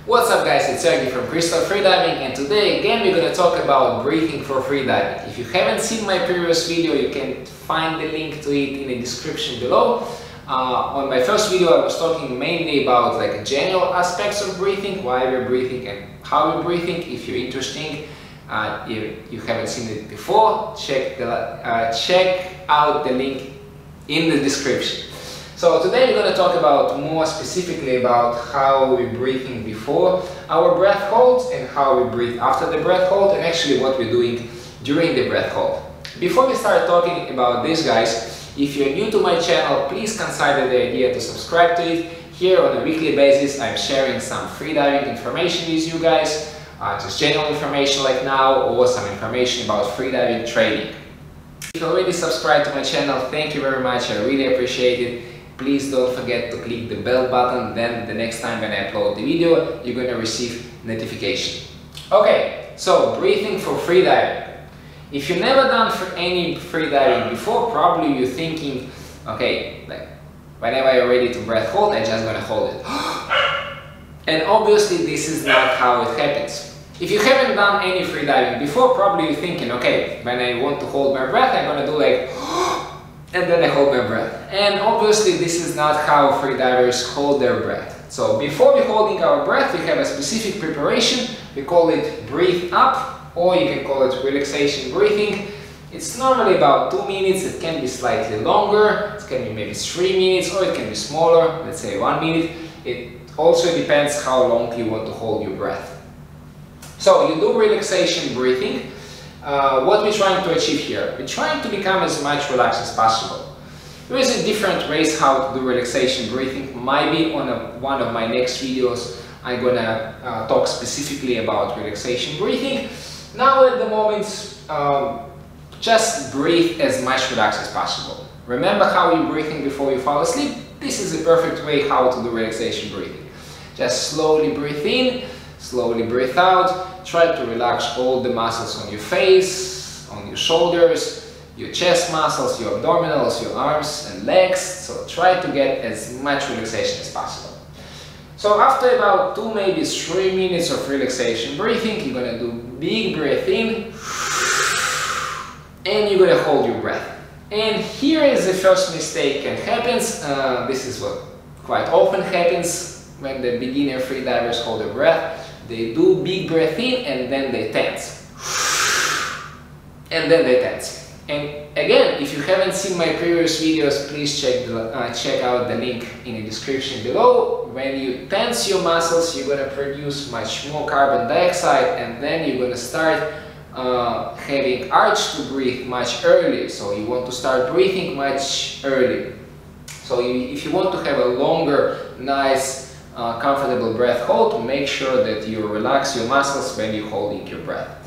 What's up guys, it's Sergey from Crystal Freediving and today again we're gonna talk about breathing for freediving. If you haven't seen my previous video, you can find the link to it in the description below. Uh, on my first video I was talking mainly about like general aspects of breathing, why we're breathing and how we're breathing. If you're interested, uh, if you haven't seen it before, check, the, uh, check out the link in the description. So today we're going to talk about more specifically about how we're breathing before our breath hold and how we breathe after the breath hold and actually what we're doing during the breath hold. Before we start talking about this guys, if you're new to my channel, please consider the idea to subscribe to it. Here on a weekly basis, I'm sharing some freediving information with you guys, uh, just general information like now or some information about freediving training. If you already subscribed to my channel, thank you very much, I really appreciate it please don't forget to click the bell button then the next time when I upload the video you're gonna receive notification. Okay, so breathing for freediving. If you've never done any freediving before, probably you're thinking, okay, like whenever you're ready to breath hold, I'm just gonna hold it. and obviously this is not how it happens. If you haven't done any freediving before, probably you're thinking, okay, when I want to hold my breath, I'm gonna do like and then I hold my breath. And obviously this is not how freedivers hold their breath. So before we holding our breath, we have a specific preparation. We call it breathe up, or you can call it relaxation breathing. It's normally about two minutes, it can be slightly longer, it can be maybe three minutes, or it can be smaller, let's say one minute. It also depends how long you want to hold your breath. So you do relaxation breathing, uh, what we're trying to achieve here. We're trying to become as much relaxed as possible. There is a different ways how to do relaxation breathing. Maybe on a, one of my next videos I'm gonna uh, talk specifically about relaxation breathing. Now at the moment, um, just breathe as much relaxed as possible. Remember how you're breathing before you fall asleep? This is a perfect way how to do relaxation breathing. Just slowly breathe in, slowly breathe out, try to relax all the muscles on your face, on your shoulders, your chest muscles, your abdominals, your arms and legs. So try to get as much relaxation as possible. So after about two, maybe three minutes of relaxation breathing, you're gonna do big breath in and you're gonna hold your breath. And here is the first mistake that happens. Uh, this is what quite often happens when the beginner freedivers hold their breath. They do big breath in and then they tense. And then they tense. And again, if you haven't seen my previous videos, please check, the, uh, check out the link in the description below. When you tense your muscles, you're gonna produce much more carbon dioxide and then you're gonna start uh, having urge to breathe much earlier. So you want to start breathing much earlier. So you, if you want to have a longer, nice uh, comfortable breath hold, make sure that you relax your muscles when you're holding your breath.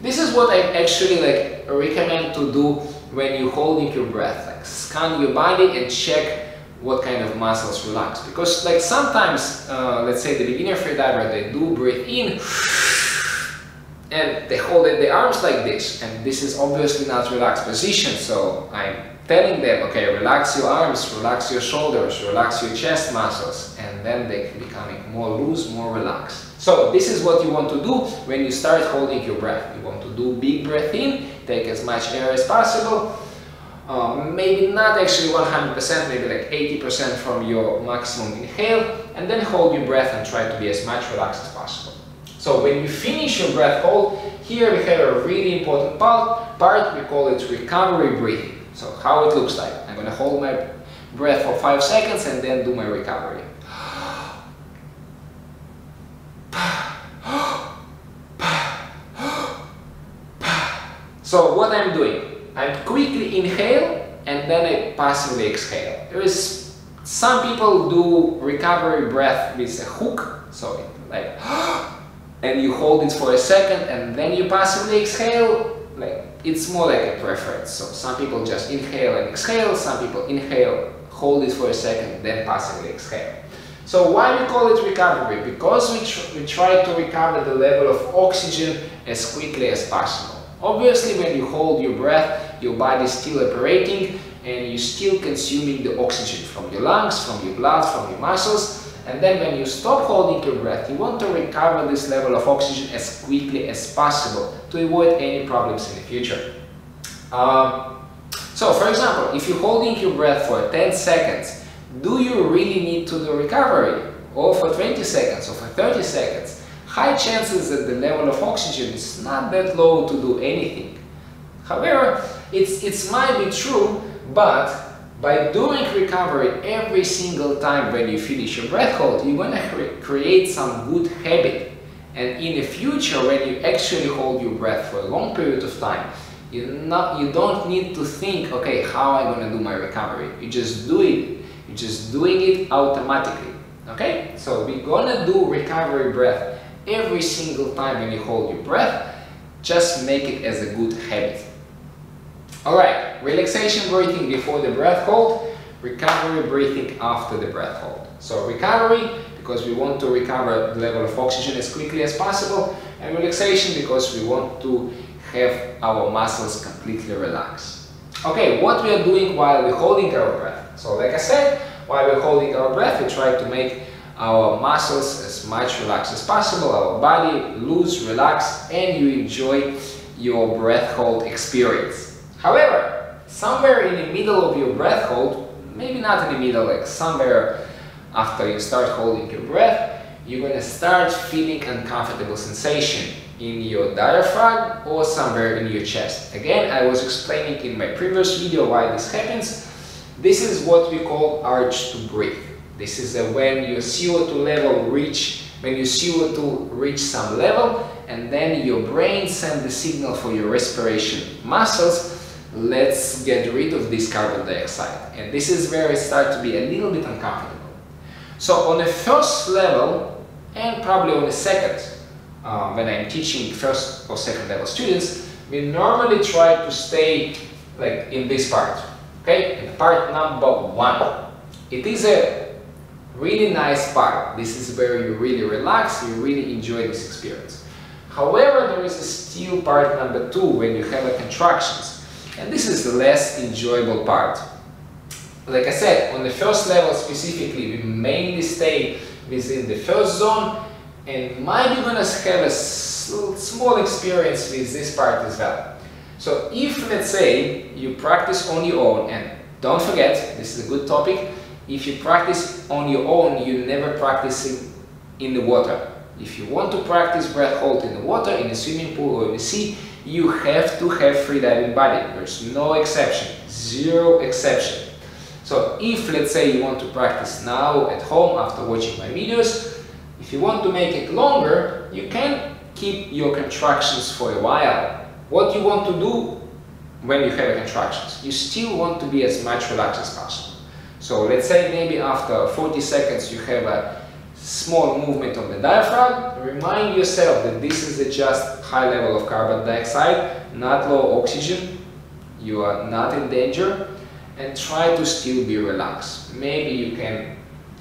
This is what I actually like recommend to do when you're holding your breath. Like scan your body and check what kind of muscles relax. Because like sometimes, uh, let's say the beginner freediver, they do breathe in and they hold it, the arms like this. And this is obviously not relaxed position. So I'm telling them, okay, relax your arms, relax your shoulders, relax your chest muscles, and then they becoming more loose, more relaxed. So this is what you want to do when you start holding your breath. You want to do big breath in, take as much air as possible, um, maybe not actually 100%, maybe like 80% from your maximum inhale, and then hold your breath and try to be as much relaxed as possible. So when you finish your breath hold, here we have a really important part, part we call it recovery breathing. So how it looks like. I'm gonna hold my breath for 5 seconds and then do my recovery. So what I'm doing, I'm quickly inhale and then I passively exhale. There is some people do recovery breath with a hook, so like and you hold it for a second and then you passively exhale like it's more like a preference. So some people just inhale and exhale, some people inhale, hold it for a second, then passively exhale. So why we call it recovery? Because we, tr we try to recover the level of oxygen as quickly as possible. Obviously when you hold your breath, your body is still operating and you're still consuming the oxygen from your lungs, from your blood, from your muscles And then when you stop holding your breath, you want to recover this level of oxygen as quickly as possible to avoid any problems in the future. Um, so for example, if you're holding your breath for 10 seconds, do you really need to do recovery? Or for 20 seconds or for 30 seconds? High chances that the level of oxygen is not that low to do anything. However, it's, it might be true, but by doing recovery every single time when you finish your breath hold, you're going to cre create some good habit. And in the future, when you actually hold your breath for a long period of time, you not you don't need to think, okay, how am I going to do my recovery? You just do it. You're just doing it automatically. Okay? So we're going to do recovery breath every single time when you hold your breath. Just make it as a good habit. Alright, relaxation breathing before the breath hold, recovery breathing after the breath hold. So recovery, because we want to recover the level of oxygen as quickly as possible, and relaxation because we want to have our muscles completely relaxed. Okay, what we are doing while we're holding our breath. So like I said, while we're holding our breath, we try to make our muscles as much relaxed as possible, our body loose, relaxed, and you enjoy your breath hold experience. However, somewhere in the middle of your breath hold, maybe not in the middle, like somewhere after you start holding your breath, you're to start feeling uncomfortable sensation in your diaphragm or somewhere in your chest. Again, I was explaining in my previous video why this happens. This is what we call urge to breathe. This is when your CO2 level reach, when your CO2 reach some level and then your brain send the signal for your respiration muscles let's get rid of this carbon dioxide. And this is where it starts to be a little bit uncomfortable. So on the first level, and probably on the second, uh, when I'm teaching first or second level students, we normally try to stay like in this part, okay? In part number one. It is a really nice part. This is where you really relax, you really enjoy this experience. However, there is a still part number two when you have a contractions. And this is the less enjoyable part. Like I said, on the first level specifically, we mainly stay within the first zone and might be gonna have a small experience with this part as well. So if, let's say, you practice on your own, and don't forget, this is a good topic, if you practice on your own, you never practice in the water. If you want to practice breath hold in the water, in a swimming pool or in the sea, you have to have freediving body. There's no exception, zero exception. So if, let's say, you want to practice now at home after watching my videos, if you want to make it longer, you can keep your contractions for a while. What you want to do when you have a contractions, you still want to be as much relaxed as possible. So let's say maybe after 40 seconds you have a small movement of the diaphragm, remind yourself that this is just high level of carbon dioxide, not low oxygen, you are not in danger, and try to still be relaxed. Maybe you can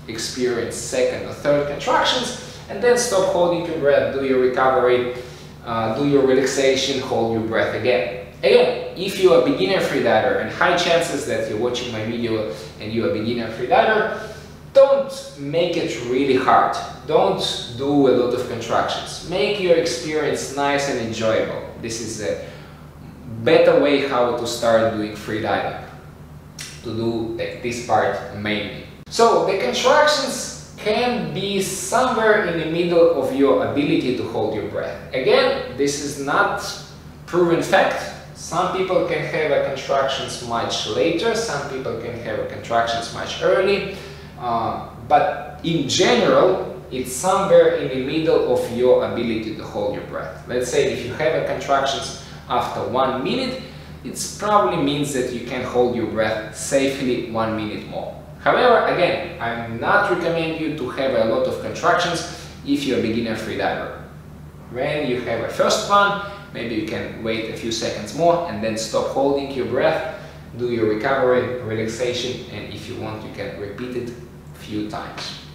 experience second or third contractions, and then stop holding your breath, do your recovery, uh, do your relaxation, hold your breath again. Again, if you're a beginner freediver, and high chances that you're watching my video and you're a beginner freediver, don't make it really hard. Don't do a lot of contractions. Make your experience nice and enjoyable. This is a better way how to start doing freediving. To do like, this part mainly. So the contractions can be somewhere in the middle of your ability to hold your breath. Again, this is not proven fact. Some people can have a contractions much later, some people can have contractions much early. Uh, but in general, it's somewhere in the middle of your ability to hold your breath. Let's say if you have contractions after one minute, it probably means that you can hold your breath safely one minute more. However, again, I'm not recommend you to have a lot of contractions if you're a beginner freediver. When you have a first one, maybe you can wait a few seconds more and then stop holding your breath, do your recovery, relaxation, and if you want, you can repeat it few times.